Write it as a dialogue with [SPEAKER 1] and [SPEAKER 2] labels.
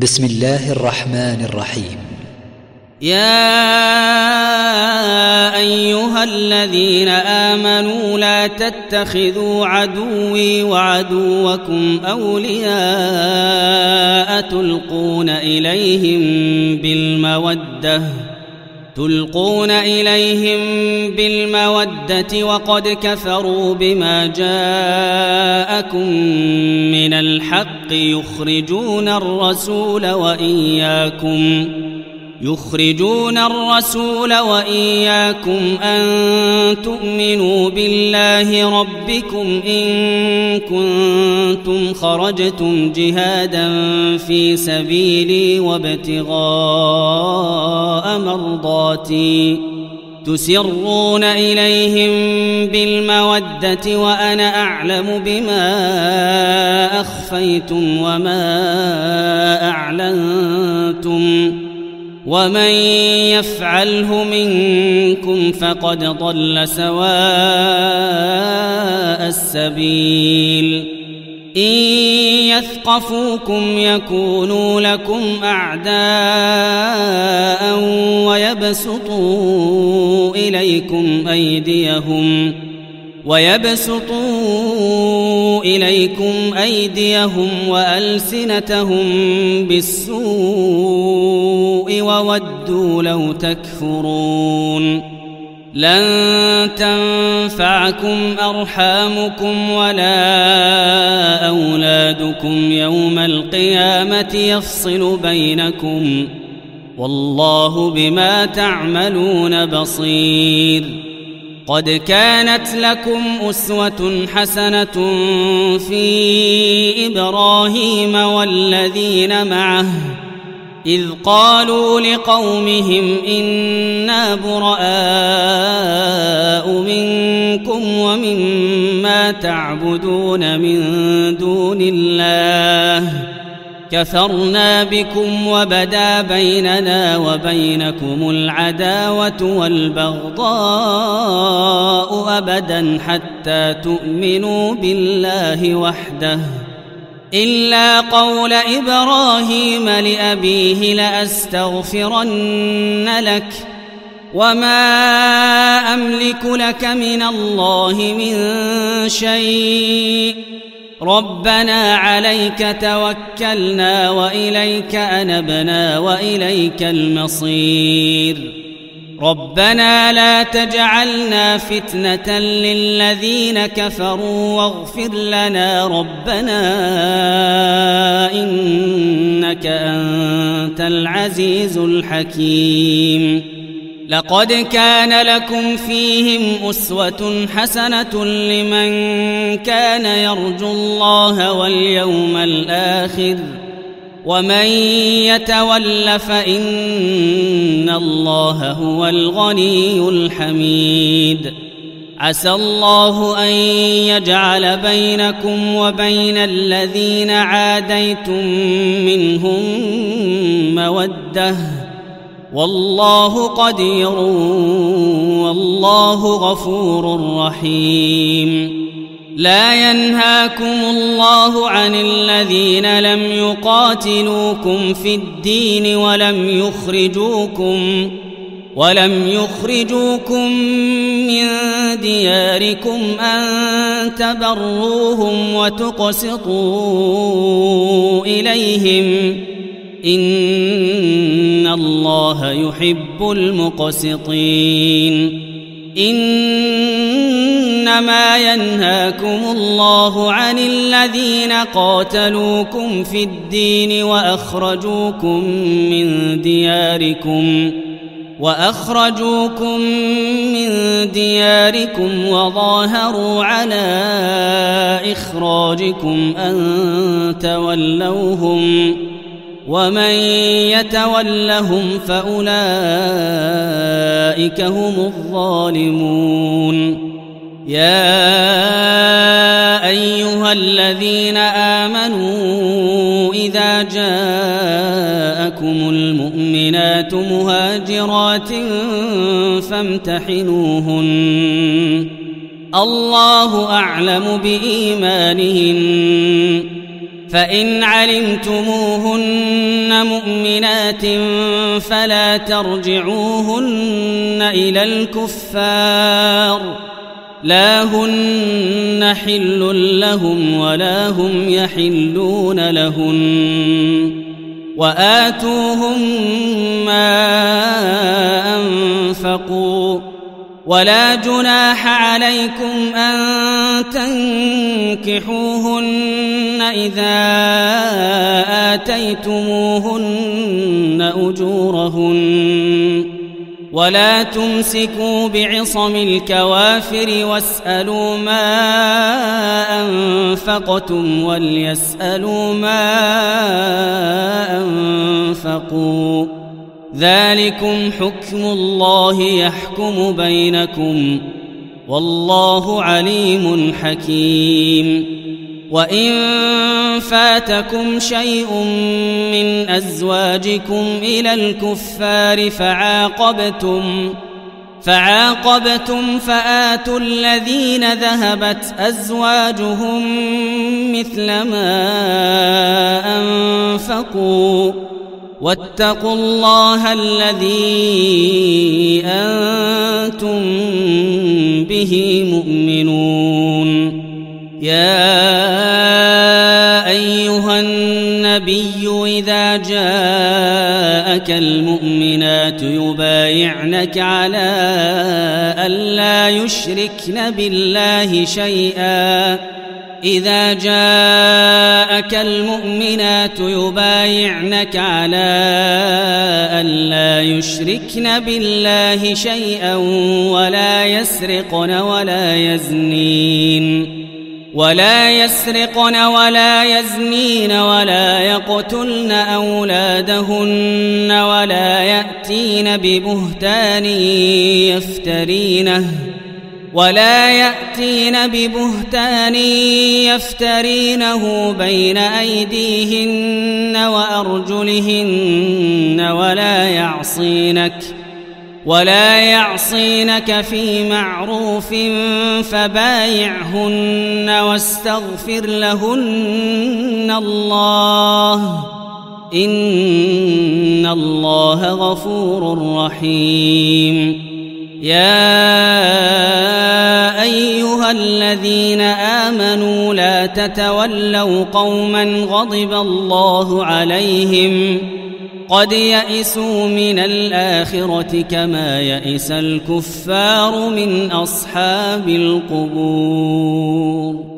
[SPEAKER 1] بسم الله الرحمن الرحيم يا ايها الذين امنوا لا تتخذوا عدوي وعدوكم اولياء تلقون اليهم بالموده تلقون إليهم بالمودة وقد كفروا بما جاءكم من الحق يخرجون الرسول وإياكم ۖ يخرجون الرسول واياكم ان تؤمنوا بالله ربكم ان كنتم خرجتم جهادا في سبيلي وابتغاء مرضاتي تسرون اليهم بالموده وانا اعلم بما اخفيتم وما اعلنتم ومن يفعله منكم فقد ضل سواء السبيل ان يثقفوكم يكونوا لكم اعداء ويبسطوا اليكم ايديهم ويبسطوا إليكم أيديهم وألسنتهم بالسوء وودوا لو تكفرون لن تنفعكم أرحامكم ولا أولادكم يوم القيامة يفصل بينكم والله بما تعملون بصير قد كانت لكم أسوة حسنة في إبراهيم والذين معه إذ قالوا لقومهم إنا براء منكم ومما تعبدون من دون الله كفرنا بكم وبدا بيننا وبينكم العداوة والبغضاء أبدا حتى تؤمنوا بالله وحده إلا قول إبراهيم لأبيه لأستغفرن لك وما أملك لك من الله من شيء ربنا عليك توكلنا واليك انبنا واليك المصير ربنا لا تجعلنا فتنه للذين كفروا واغفر لنا ربنا انك انت العزيز الحكيم لقد كان لكم فيهم أسوة حسنة لمن كان يرجو الله واليوم الآخر ومن يتول فإن الله هو الغني الحميد عسى الله أن يجعل بينكم وبين الذين عاديتم منهم مودةً والله قدير والله غفور رحيم لا ينهاكم الله عن الذين لم يقاتلوكم في الدين ولم يخرجوكم ولم يخرجوكم من دياركم أن تبروهم وتقسطوا إليهم إن يحب المقسطين إنما ينهاكم الله عن الذين قاتلوكم في الدين وأخرجوكم من دياركم وأخرجوكم من دياركم وظاهروا على إخراجكم أن تولوهم ۖ ومن يتولهم فاولئك هم الظالمون يا ايها الذين امنوا اذا جاءكم المؤمنات مهاجرات فامتحنوهن الله اعلم بايمانهن فإن علمتموهن مؤمنات فلا ترجعوهن إلى الكفار لا هن حل لهم ولا هم يحلون لهن وآتوهم ما أنفقوا ولا جناح عليكم أن تنكحوهن إذا آتيتموهن أجورهن ولا تمسكوا بعصم الكوافر واسألوا ما أنفقتم وليسألوا ما أنفقوا ذلكم حكم الله يحكم بينكم والله عليم حكيم وان فاتكم شيء من ازواجكم الى الكفار فعاقبتم فعاقبتم فاتوا الذين ذهبت ازواجهم مثل ما انفقوا واتقوا الله الذي انتم به مؤمنون يا ايها النبي اذا جاءك المؤمنات يبايعنك على الا يشركن بالله شيئا إذا جاءك المؤمنات يبايعنك على أن لا يشركن بالله شيئا ولا يسرقن ولا يزنين ولا يسرقن ولا يزنين ولا يقتلن أولادهن ولا يأتين ببهتان يفترينه ولا يأتين ببهتان يفترينه بين أيديهن وأرجلهن ولا يعصينك ولا يعصينك في معروف فبايعهن واستغفر لهن الله إن الله غفور رحيم يا الذين آمنوا لا تتولوا قوما غضب الله عليهم قد يئسوا من الآخرة كما يئس الكفار من أصحاب القبور